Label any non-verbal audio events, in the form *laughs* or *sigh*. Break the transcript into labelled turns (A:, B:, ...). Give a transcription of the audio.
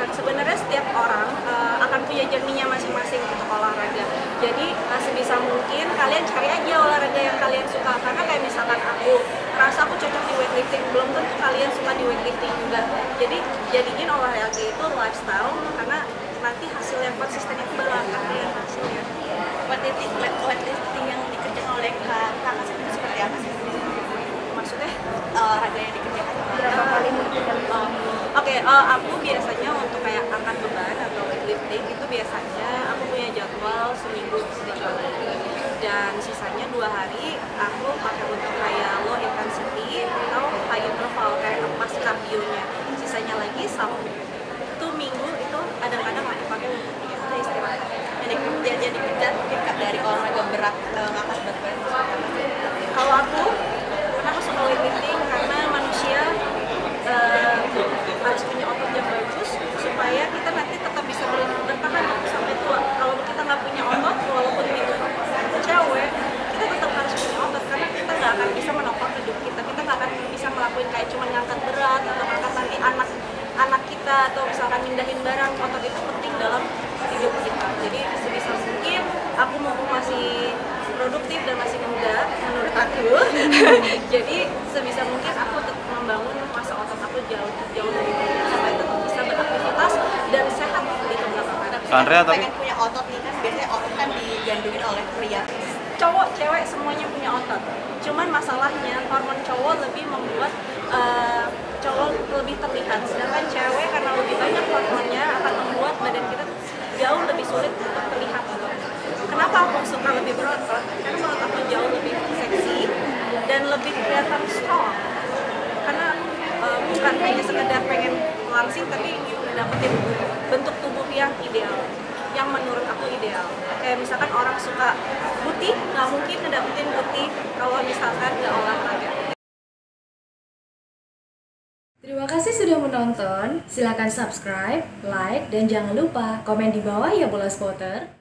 A: kan sebenarnya setiap orang uh, akan punya jerninya masing-masing untuk olahraga. Jadi uh, sebisa mungkin kalian cari aja olahraga yang kalian suka. Karena kayak misalkan aku merasa aku cocok di weightlifting belum tentu kalian suka di weightlifting juga. Jadi jadiin olahraga itu lifestyle karena nanti hasil yang konsisten itu bakal akan lihat hasilnya
B: weightlifting weightlifting yang dikerjakan oleh kak kakak seperti apa sih?
A: Maksudnya?
B: Olahraga yang dikerjakan
A: uh, aku biasanya untuk kayak angkat beban atau weightlifting itu biasanya aku punya jadwal seminggu sekali dan sisanya dua hari aku pakai untuk kayak low intensity atau high interval kayak lepas kardionya. Sisanya lagi sabtu. Itu minggu itu kadang-kadang aku pakai untuk ya, istirahat
B: jadi jadi jadi dari olahraga berat badan
A: kalau aku kenapa suka weightlifting karena manusia uh, harus punya otot yang bagus supaya kita nanti tetap bisa bertahan sampai tua kalau kita nggak punya otot walaupun itu cewek kita tetap harus punya otot karena kita nggak akan bisa menopang hidup kita. Kita nggak akan bisa ngelakuin kayak cuma ngangkat berat atau ngangkat nanti anak anak kita atau misalkan mindahin barang otot itu penting dalam hidup kita. Jadi sebisa mungkin aku mau masih produktif dan masih muda menurut aku. *laughs* Jadi sebisa mungkin aku tetap membangun masa otot aku jauh jauh lebih baik supaya tetap bisa beraktivitas dan sehat di ke belakang
C: Andrea tapi
B: pengen punya otot nih kan digandungin oleh pria.
A: Cowok cewek semuanya punya otot. Cuman masalahnya hormon cowok lebih membuat uh, cowok lebih terlihat. Sedangkan cewek karena lebih banyak hormonnya akan membuat badan kita jauh lebih sulit untuk terlihat. Kenapa aku suka lebih berotot karena menurut aku jauh lebih seksi dan lebih kelihatan strong. Karena uh, bukan hanya sekedar pengen langsing tapi dapetin bentuk tubuh yang ideal yang menurut aku ideal kayak misalkan orang suka putih nggak mungkin ngedapetin putih kalau misalkan nggak olahraga
D: Terima kasih sudah menonton. Silakan subscribe, like, dan jangan lupa komen di bawah ya bola spotter.